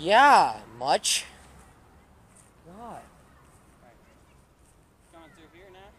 Yeah, much. God. Right. Through here now?